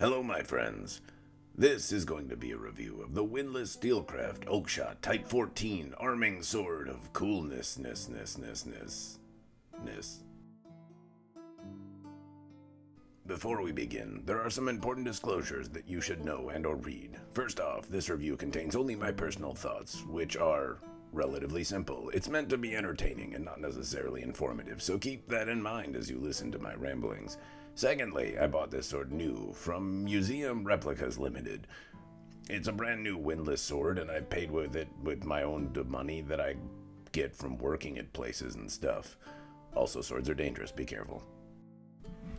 Hello, my friends. This is going to be a review of the Windlass Steelcraft Oakeshott Type 14 Arming Sword of Coolness, ness, ness, ness, ness, ness. Before we begin, there are some important disclosures that you should know and or read. First off, this review contains only my personal thoughts, which are relatively simple. It's meant to be entertaining and not necessarily informative, so keep that in mind as you listen to my ramblings. Secondly, I bought this sword new from Museum Replicas Limited. It's a brand new windlass sword, and I paid with it with my own money that I get from working at places and stuff. Also, swords are dangerous, be careful.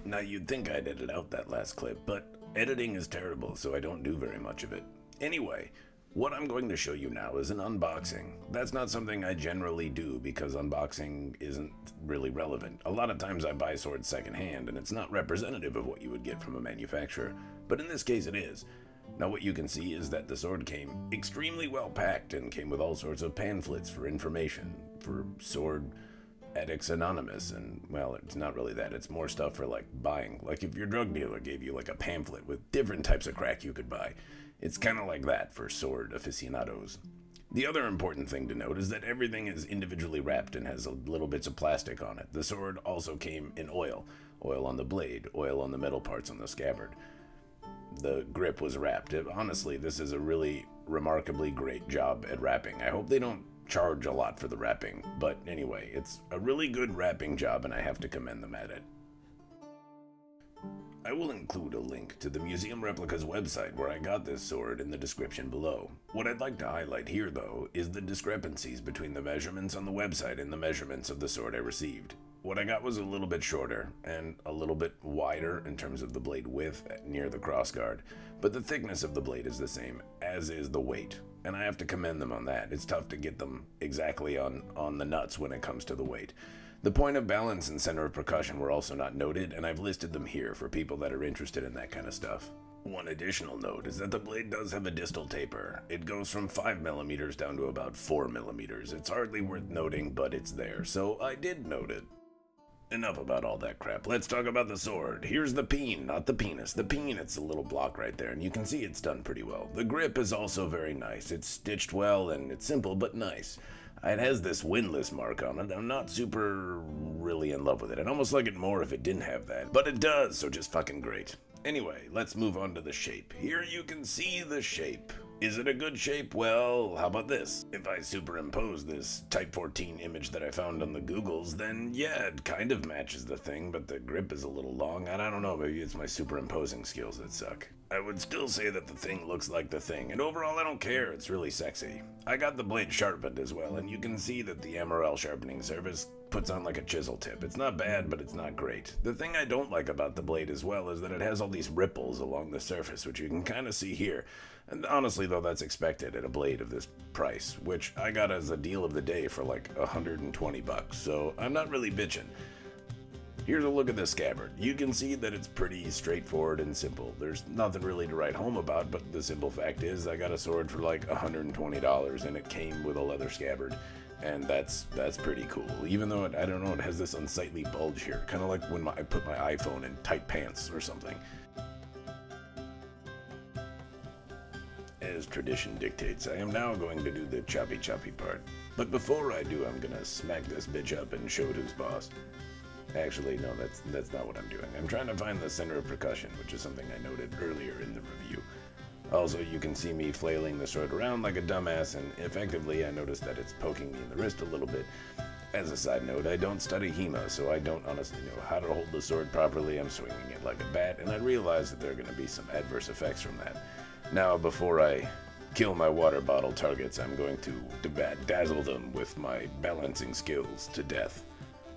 Now, you'd think I'd edit out that last clip, but editing is terrible, so I don't do very much of it. Anyway, what I'm going to show you now is an unboxing. That's not something I generally do because unboxing isn't really relevant. A lot of times I buy swords secondhand and it's not representative of what you would get from a manufacturer, but in this case it is. Now what you can see is that the sword came extremely well packed and came with all sorts of pamphlets for information, for sword Addicts Anonymous, and well, it's not really that. It's more stuff for like buying. Like if your drug dealer gave you like a pamphlet with different types of crack you could buy. It's kind of like that for sword aficionados. The other important thing to note is that everything is individually wrapped and has uh, little bits of plastic on it. The sword also came in oil oil on the blade, oil on the metal parts on the scabbard. The grip was wrapped. Honestly, this is a really remarkably great job at wrapping. I hope they don't charge a lot for the wrapping, but anyway, it's a really good wrapping job and I have to commend them at it. I will include a link to the Museum Replicas website where I got this sword in the description below. What I'd like to highlight here, though, is the discrepancies between the measurements on the website and the measurements of the sword I received. What I got was a little bit shorter and a little bit wider in terms of the blade width near the crossguard, but the thickness of the blade is the same, as is the weight, and I have to commend them on that. It's tough to get them exactly on, on the nuts when it comes to the weight. The point of balance and center of percussion were also not noted, and I've listed them here for people that are interested in that kind of stuff. One additional note is that the blade does have a distal taper. It goes from 5mm down to about 4mm. It's hardly worth noting, but it's there, so I did note it. Enough about all that crap. Let's talk about the sword. Here's the peen, not the penis. The peen, it's a little block right there, and you can see it's done pretty well. The grip is also very nice. It's stitched well, and it's simple but nice. It has this windlass mark on it. I'm not super really in love with it. I'd almost like it more if it didn't have that. But it does, so just fucking great. Anyway, let's move on to the shape. Here you can see the shape. Is it a good shape? Well, how about this? If I superimpose this Type 14 image that I found on the Googles, then yeah, it kind of matches the thing, but the grip is a little long, and I don't know, maybe it's my superimposing skills that suck. I would still say that the thing looks like the thing, and overall I don't care, it's really sexy. I got the blade sharpened as well, and you can see that the MRL sharpening service puts on like a chisel tip. It's not bad, but it's not great. The thing I don't like about the blade as well is that it has all these ripples along the surface, which you can kind of see here. And honestly, though, that's expected at a blade of this price, which I got as a deal of the day for like 120 bucks, so I'm not really bitching. Here's a look at this scabbard. You can see that it's pretty straightforward and simple. There's nothing really to write home about, but the simple fact is I got a sword for like $120 and it came with a leather scabbard. And that's that's pretty cool. Even though it, I don't know, it has this unsightly bulge here, kind of like when my, I put my iPhone in tight pants or something. As tradition dictates, I am now going to do the choppy choppy part. But before I do, I'm gonna smack this bitch up and show it who's boss. Actually, no, that's that's not what I'm doing. I'm trying to find the center of percussion, which is something I noted earlier in the review. Also, you can see me flailing the sword around like a dumbass, and effectively I noticed that it's poking me in the wrist a little bit. As a side note, I don't study HEMA, so I don't honestly know how to hold the sword properly. I'm swinging it like a bat, and I realize that there are going to be some adverse effects from that. Now, before I kill my water bottle targets, I'm going to, to dazzle them with my balancing skills to death.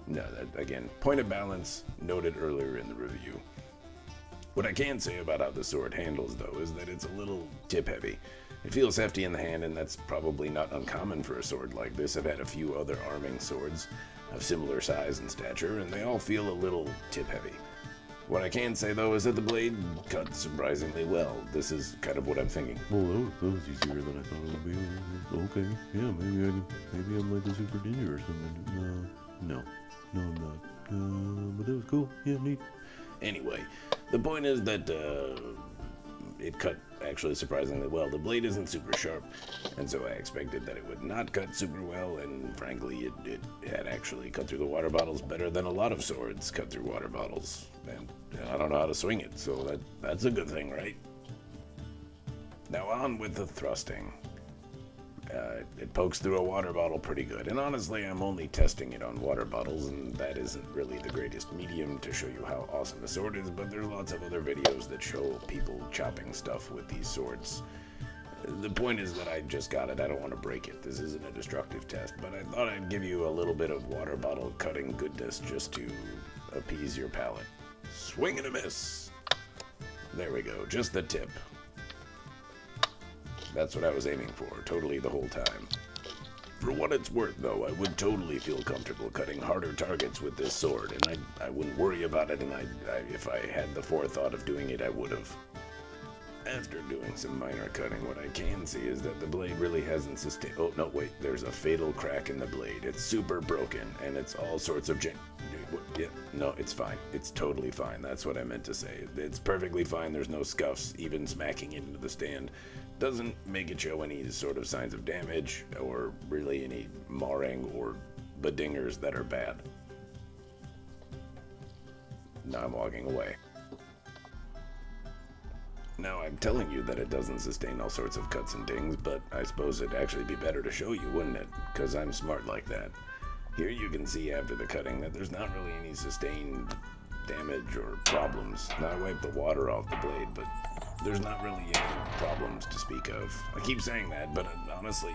No, that, again, point of balance noted earlier in the review. What I can say about how the sword handles, though, is that it's a little tip heavy. It feels hefty in the hand, and that's probably not uncommon for a sword like this. I've had a few other arming swords of similar size and stature, and they all feel a little tip heavy. What I can say though is that the blade cuts surprisingly well. This is kind of what I'm thinking. Well, that was, that was easier than I thought it would be. Okay, yeah, maybe I, maybe I'm like a super ninja or something. Uh, no, no, I'm not. Uh, but that was cool. Yeah, neat. Anyway, The point is that uh, it cut actually surprisingly well. The blade isn't super sharp, and so I expected that it would not cut super well, and frankly, it, it had actually cut through the water bottles better than a lot of swords cut through water bottles. And, and I don't know how to swing it, so that that's a good thing, right? Now on with the thrusting. Uh, it pokes through a water bottle pretty good, and honestly, I'm only testing it on water bottles, and that isn't really the greatest medium to show you how awesome the sword is, but there's lots of other videos that show people chopping stuff with these swords. The point is that I just got it, I don't want to break it. This isn't a destructive test, but I thought I'd give you a little bit of water bottle cutting goodness just to appease your palate. Swing and a miss! There we go, just the tip. That's what I was aiming for, totally the whole time. For what it's worth, though, I would totally feel comfortable cutting harder targets with this sword, and I, I wouldn't worry about it, and I, I, if I had the forethought of doing it, I would have. After doing some minor cutting, what I can see is that the blade really hasn't sustained. Oh, no, wait, there's a fatal crack in the blade. It's super broken, and it's all sorts of. Gen- yeah, no, it's fine. It's totally fine. That's what I meant to say. It's perfectly fine. There's no scuffs, even smacking into the stand doesn't make it show any sort of signs of damage or really any marring or bedingers that are bad. Now I'm walking away. Now I'm telling you that it doesn't sustain all sorts of cuts and dings, but I suppose it'd actually be better to show you, wouldn't it? Because I'm smart like that. Here you can see after the cutting that there's not really any sustained damage or problems. Now I wiped the water off the blade, but there's not really any problems to speak of. I keep saying that, but honestly,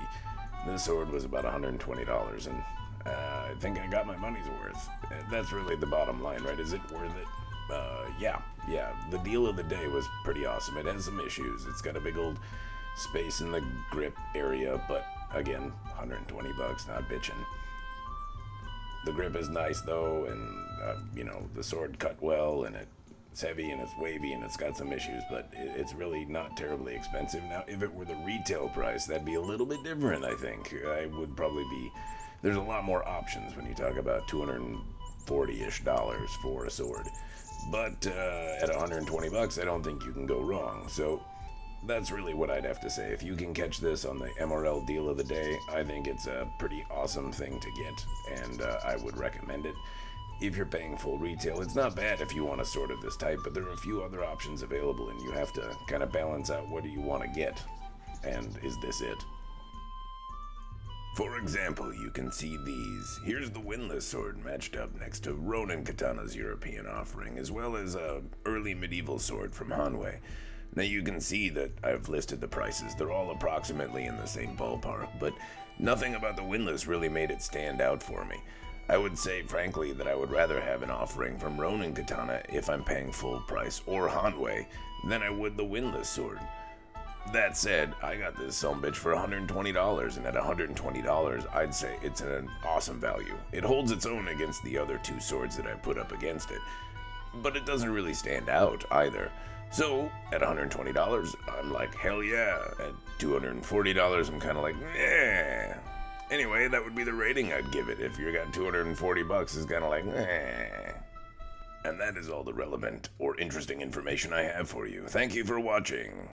this sword was about $120, and uh, I think I got my money's worth. That's really the bottom line, right? Is it worth it? Uh, yeah, yeah. The deal of the day was pretty awesome. It has some issues. It's got a big old space in the grip area, but again, 120 bucks, not bitching. The grip is nice though, and uh, you know the sword cut well, and it it's heavy and it's wavy and it's got some issues, but it's really not terribly expensive. Now, if it were the retail price, that'd be a little bit different, I think. I would probably be. There's a lot more options when you talk about 240 ish dollars for a sword. But uh, at 120 bucks, I don't think you can go wrong. So that's really what I'd have to say. If you can catch this on the MRL deal of the day, I think it's a pretty awesome thing to get, and uh, I would recommend it if you're paying full retail. It's not bad if you want a sword of this type, but there are a few other options available, and you have to kind of balance out what do you want to get, and is this it? For example, you can see these. Here's the Windlass sword matched up next to Ronin Katana's European offering, as well as a early medieval sword from Hanwei. Now you can see that I've listed the prices. They're all approximately in the same ballpark, but nothing about the Windlass really made it stand out for me. I would say, frankly, that I would rather have an offering from Ronin Katana if I'm paying full price or Hanwei than I would the Windlass sword. That said, I got this some bitch for $120, and at $120, I'd say it's an awesome value. It holds its own against the other two swords that I put up against it, but it doesn't really stand out either. So, at $120, I'm like, hell yeah. At $240, I'm kind of like, eh. Anyway, that would be the rating I'd give it if you got 240 bucks is kind of like, eh. And that is all the relevant or interesting information I have for you. Thank you for watching.